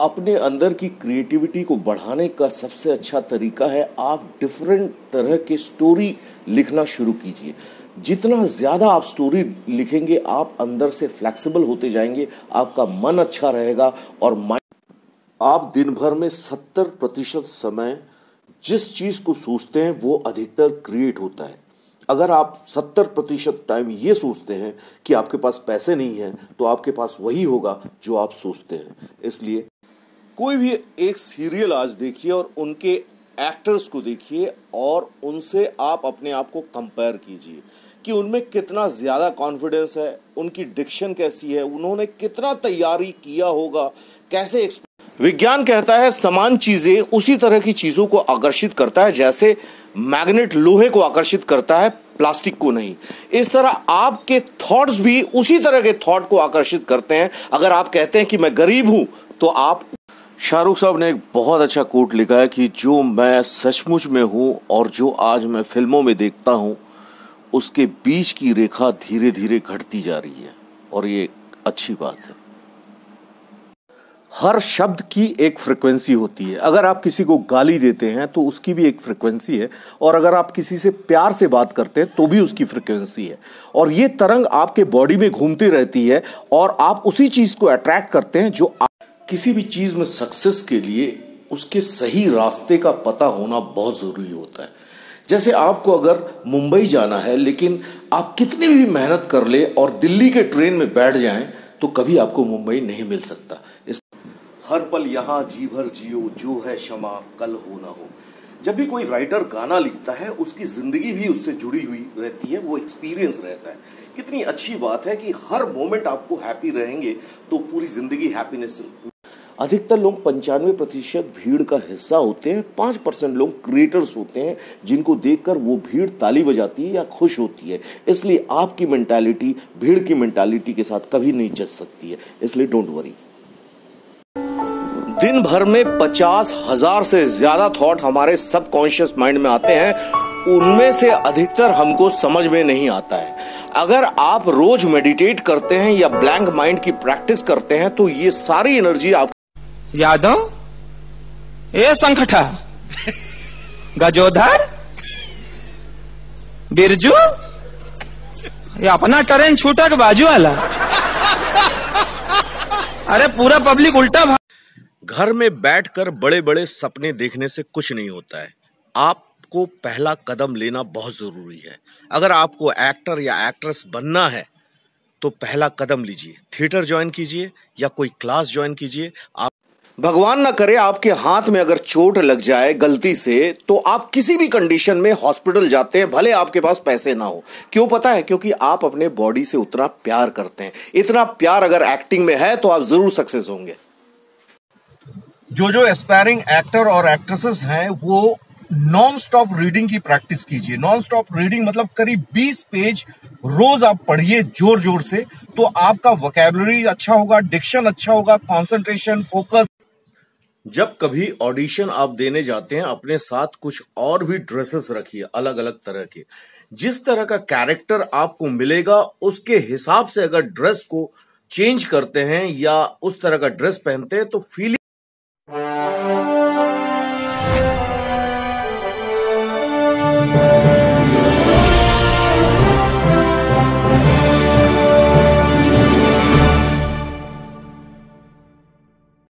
अपने अंदर की क्रिएटिविटी को बढ़ाने का सबसे अच्छा तरीका है, आप डिफरेंट तरह के स्टोरी लिखना शुरू कीजिए। जितना ज़्यादा आप स्टोरी लिखेंगे, आप अंदर से फ्लेक्सिबल होते जाएँगे, आपका मन अच्छा रहेगा और माइंड आप दिन भर में सत्तर प्रतिशत समय जिस चीज़ को सोचते हैं, वो अधिकतर क्रिएट होता है। अगर आप सत्तर प्रतिशत टाइम ये सोचते हैं कि आपके पास पैसे नहीं हैं तो आपके पास वही होगा जो आप सोचते हैं। इसलिए कोई भी एक सीरियल आज देखिए और उनके एक्टर्स को देखिए और उनसे आप अपने आप को कंपेयर कीजिए कि उनमें कितना ज़्यादा कॉन्फिडेंस है, उनकी डिक्शन कैसी है, उन्होंने कितना तैयारी किया होगा, कैसे विज्ञान कहता है, समान चीज़ें उसी तरह की चीज़ों को आकर्षित करता है जैसे मैग्नेट लोहे को आकर्षित करता है प्लास्टिक को नहीं। इस तरह आपके थॉट्स भी उसी तरह के थॉट को आकर्षित करते हैं। अगर आप कहते हैं कि मैं गरीब हूँ तो आप शाहरुख साहब ने एक बहुत अच्छा कोट लिखा है कि जो मैं सचमुच में हूँ और जो आज मैं फ़िल्मों में देखता हूँ, उसके बीच की रेखा धीरे धीरे घटती जा रही है। और ये अच्छी बात है। हर शब्द की एक फ्रिक्वेंसी होती है। अगर आप किसी को गाली देते हैं तो उसकी भी एक फ्रिक्वेंसी है। और अगर आप किसी से प्यार से बात करते हैं तो भी उसकी फ्रिक्वेंसी है। और ये तरंग आपके बॉडी में घूमती रहती है और आप उसी चीज़ को अट्रैक्ट करते हैं जो आप किसी भी चीज़ में सक्सेस के लिए उसके सही रास्ते का पता होना बहुत ज़रूरी होता है। जैसे आपको अगर मुंबई जाना है, लेकिन आप कितनी भी मेहनत कर ले और दिल्ली के ट्रेन में बैठ जाएँ तो कभी आपको मुंबई नहीं मिल सकता। इस हर पल यहाँ जी भर जियो, जो है क्षमा, कल हो ना हो। जब भी कोई राइटर गाना लिखता है, उसकी ज़िंदगी भी उससे जुड़ी हुई रहती है, वो एक्सपीरियंस रहता है। कितनी अच्छी बात है कि हर मोमेंट आपको हैप्पी रहेंगे तो पूरी ज़िंदगी हैप्पीनेस अधिकतर लोग पंचानवे प्रतिशत भीड़ का हिस्सा होते हैं, पाँच परसेंट लोग क्रिएटर्स होते हैं, जिनको देखकर वो भीड़ ताली बजाती है या खुश होती है। इसलिए आपकी मेंटालिटी भीड़ की मेंटालिटी के साथ कभी नहीं जच सकती है। इसलिए डोंट वरी दिन भर में पचास हज़ार से ज़्यादा थॉट हमारे सबकॉन्शियस माइंड में आते हैं। उनमें से अधिकतर हमको समझ में नहीं आता है। अगर आप रोज मेडिटेट करते हैं या ब्लैंक माइंड की प्रैक्टिस करते हैं तो ये सारी एनर्जी आप यादव? ए संकठा गजोधर? बिरजू? ये अपना ट्रेन छूटा के बाजू वाला। अरे पूरा पब्लिक उल्टा घर में बैठकर बड़े बड़े सपने देखने से कुछ नहीं होता है। आपको पहला कदम लेना बहुत ज़रूरी है। अगर आपको एक्टर या एक्ट्रेस बनना है तो पहला कदम लीजिए। थिएटर ज्वाइन कीजिए या कोई क्लास ज्वाइन कीजिए। आप भगवान ना करे आपके हाथ में अगर चोट लग जाए गलती से तो आप किसी भी कंडीशन में हॉस्पिटल जाते हैं, भले आपके पास पैसे ना हो। क्यों पता है? क्योंकि आप अपने बॉडी से उतना प्यार करते हैं। इतना प्यार अगर एक्टिंग में है तो आप ज़रूर सक्सेस होंगे। जो जो एस्पायरिंग एक्टर और एक्ट्रेसेस हैं, वो नॉन स्टॉप रीडिंग की प्रैक्टिस कीजिए। नॉन स्टॉप रीडिंग मतलब करीब 20 पेज रोज आप पढ़िए ज़ोर ज़ोर से तो आपका वोकेबलरी अच्छा होगा डिक्शन अच्छा होगा कॉन्सेंट्रेशन फोकस जब कभी ऑडिशन आप देने जाते हैं, अपने साथ कुछ और भी ड्रेसेस रखिए अलग अलग तरह के। जिस तरह का कैरेक्टर आपको मिलेगा, उसके हिसाब से अगर ड्रेस को चेंज करते हैं या उस तरह का ड्रेस पहनते हैं तो फीलिंग